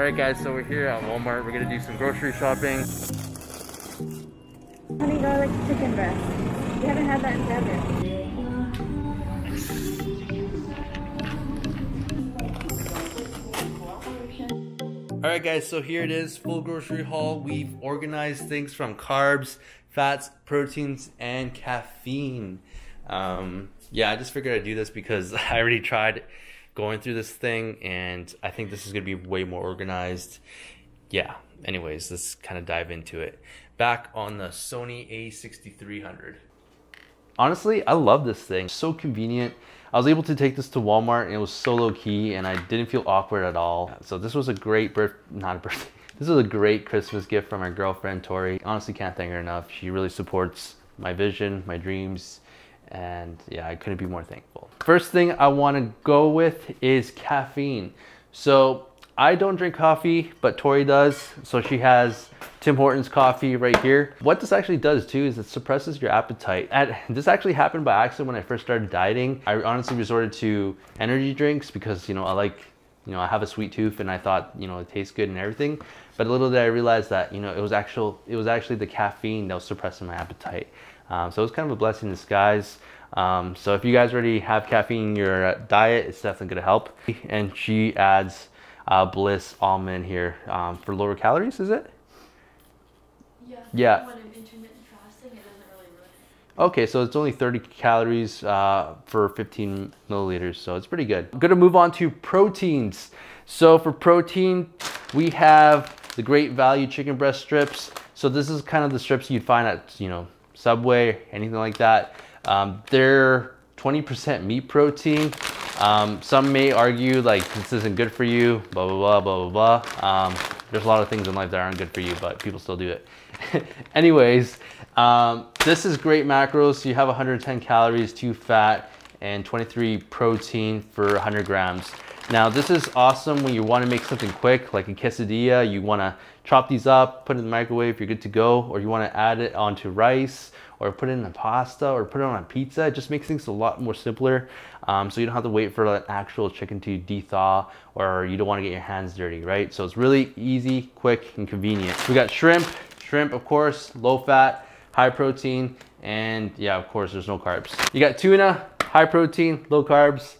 All right, guys, so we're here at Walmart. We're gonna do some grocery shopping. Honey garlic chicken breast. We haven't had that in forever. All right, guys, so here it is, full grocery haul. We've organized things from carbs, fats, proteins, and caffeine. Um, yeah, I just figured I'd do this because I already tried going through this thing, and I think this is gonna be way more organized. Yeah. Anyways, let's kind of dive into it. Back on the Sony A6300. Honestly, I love this thing. So convenient. I was able to take this to Walmart and it was so low key and I didn't feel awkward at all. So this was a great birth, not a birthday. This was a great Christmas gift from my girlfriend, Tori. Honestly, can't thank her enough. She really supports my vision, my dreams, and yeah, I couldn't be more thankful. First thing I wanna go with is caffeine. So I don't drink coffee, but Tori does. So she has Tim Hortons coffee right here. What this actually does too is it suppresses your appetite. And this actually happened by accident when I first started dieting. I honestly resorted to energy drinks because, you know, I like, you know, I have a sweet tooth and I thought, you know, it tastes good and everything. But a little did I realize that, you know, it was actual, it was actually the caffeine that was suppressing my appetite. Um, so it was kind of a blessing in disguise. Um, so if you guys already have caffeine in your diet, it's definitely gonna help. And she adds uh, Bliss almond here um, for lower calories, is it? Yeah. Yeah. When I'm intermittent fasting, it really. Okay, so it's only 30 calories uh, for 15 milliliters, so it's pretty good. I'm gonna move on to proteins. So for protein, we have the Great Value chicken breast strips. So this is kind of the strips you'd find at, you know, Subway, anything like that. Um, they're 20% meat protein. Um, some may argue like this isn't good for you, blah, blah, blah, blah, blah, blah. Um, there's a lot of things in life that aren't good for you, but people still do it. Anyways, um, this is great macros. You have 110 calories, 2 fat, and 23 protein for 100 grams. Now this is awesome when you want to make something quick, like a quesadilla. You want to chop these up, put it in the microwave, you're good to go, or you want to add it onto rice, or put it in a pasta, or put it on a pizza. It just makes things a lot more simpler. Um, so you don't have to wait for an actual chicken to de-thaw, or you don't want to get your hands dirty, right? So it's really easy, quick, and convenient. We got shrimp. Shrimp, of course, low fat, high protein, and yeah, of course, there's no carbs. You got tuna, high protein, low carbs,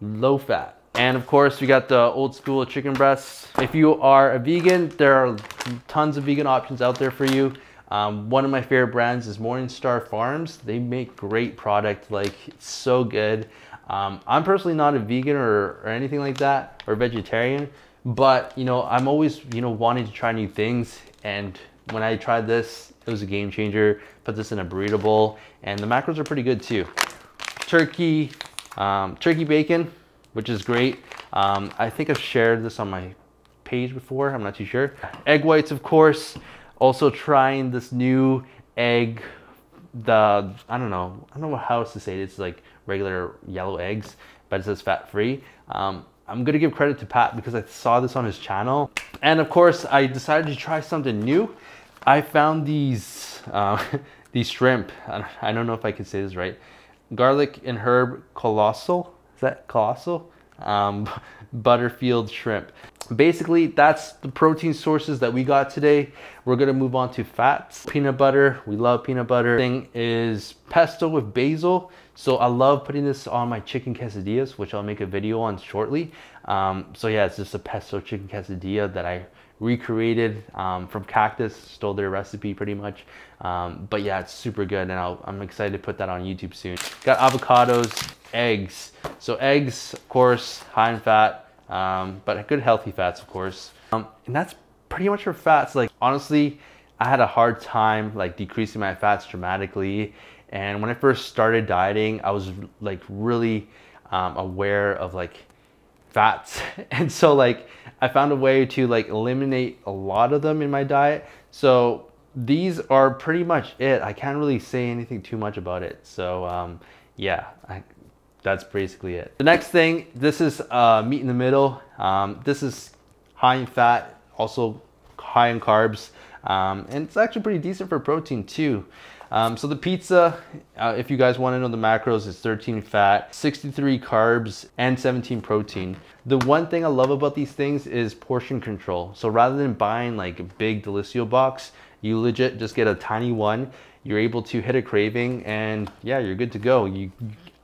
low fat. And of course, we got the old school chicken breasts. If you are a vegan, there are tons of vegan options out there for you. Um, one of my favorite brands is Morningstar Farms. They make great product, like it's so good. Um, I'm personally not a vegan or, or anything like that, or vegetarian, but you know, I'm always, you know, wanting to try new things. And when I tried this, it was a game changer. Put this in a burrito bowl and the macros are pretty good too. Turkey, um, turkey bacon, which is great. Um, I think I've shared this on my page before, I'm not too sure. Egg whites, of course. Also trying this new egg, the, I don't know, I don't know how else to say it. It's like regular yellow eggs, but it says fat free. Um, I'm gonna give credit to Pat because I saw this on his channel. And of course, I decided to try something new. I found these, uh, these shrimp. I don't know if I can say this right. Garlic and herb colossal. Is that colossal? Um, Butterfield shrimp. Basically, that's the protein sources that we got today. We're gonna move on to fats. Peanut butter, we love peanut butter. Thing is pesto with basil. So I love putting this on my chicken quesadillas, which I'll make a video on shortly. Um, so yeah, it's just a pesto chicken quesadilla that I recreated um, from Cactus, stole their recipe pretty much. Um, but yeah, it's super good and i am excited to put that on YouTube soon. Got avocados, eggs. So eggs, of course, high in fat, um, but good healthy fats, of course. Um, and that's pretty much for fats. Like honestly, I had a hard time like decreasing my fats dramatically. And when I first started dieting, I was like really um, aware of like fats. And so like I found a way to like eliminate a lot of them in my diet. So these are pretty much it. I can't really say anything too much about it. So um, yeah, I, that's basically it. The next thing, this is uh, meat in the middle. Um, this is high in fat, also high in carbs. Um, and it's actually pretty decent for protein too. Um, so the pizza, uh, if you guys want to know the macros, is 13 fat, 63 carbs, and 17 protein. The one thing I love about these things is portion control. So rather than buying like a big Delissio box, you legit just get a tiny one. You're able to hit a craving and yeah, you're good to go. You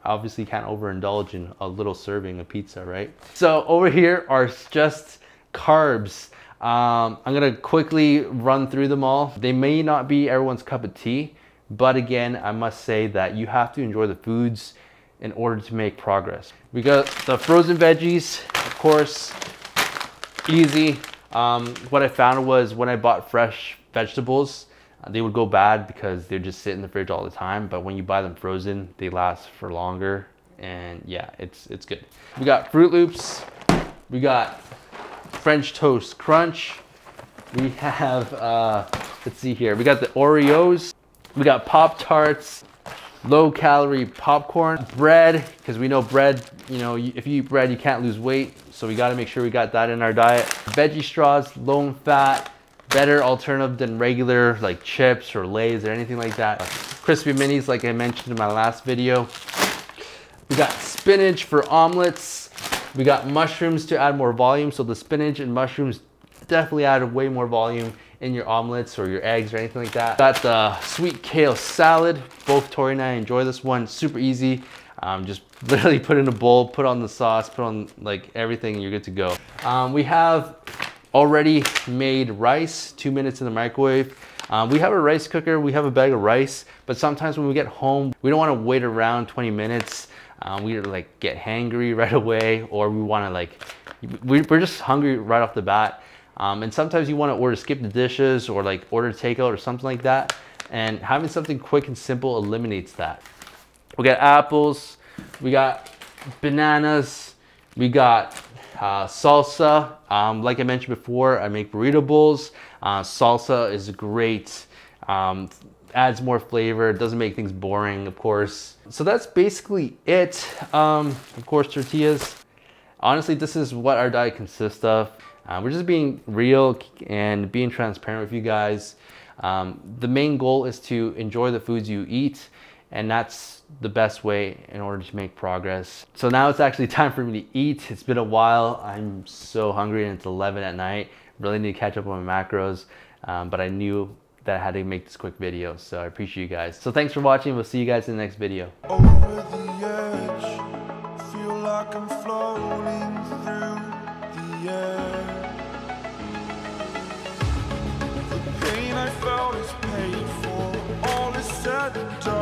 obviously can't overindulge in a little serving of pizza, right? So over here are just carbs. Um, I'm gonna quickly run through them all. They may not be everyone's cup of tea, but again, I must say that you have to enjoy the foods in order to make progress. We got the frozen veggies, of course, easy. Um, what I found was when I bought fresh vegetables, they would go bad because they just sit in the fridge all the time. But when you buy them frozen, they last for longer. And yeah, it's, it's good. We got Froot Loops. We got French Toast Crunch. We have, uh, let's see here. We got the Oreos. We got Pop Tarts, low calorie popcorn, bread, because we know bread, you know, if you eat bread, you can't lose weight. So we gotta make sure we got that in our diet. Veggie straws, low fat, better alternative than regular like chips or Lay's or anything like that. Crispy minis, like I mentioned in my last video. We got spinach for omelets. We got mushrooms to add more volume. So the spinach and mushrooms definitely add way more volume in your omelets or your eggs or anything like that. Got the sweet kale salad. Both Tori and I enjoy this one. Super easy. Um, just literally put in a bowl, put on the sauce, put on like everything, you're good to go. Um, we have already made rice, two minutes in the microwave. Um, we have a rice cooker, we have a bag of rice, but sometimes when we get home, we don't wanna wait around 20 minutes. Um, we like get hangry right away, or we wanna like, we're just hungry right off the bat. Um, and sometimes you wanna order skip the dishes or like order takeout or something like that. And having something quick and simple eliminates that. We got apples, we got bananas, we got uh, salsa, um, like I mentioned before, I make burrito bowls. Uh, salsa is great, um, adds more flavor, doesn't make things boring, of course. So that's basically it. Um, of course, tortillas. Honestly, this is what our diet consists of. Uh, we're just being real and being transparent with you guys. Um, the main goal is to enjoy the foods you eat and that's the best way in order to make progress. So now it's actually time for me to eat. It's been a while. I'm so hungry and it's 11 at night. Really need to catch up on my macros, um, but I knew that I had to make this quick video. So I appreciate you guys. So thanks for watching. We'll see you guys in the next video. said and done.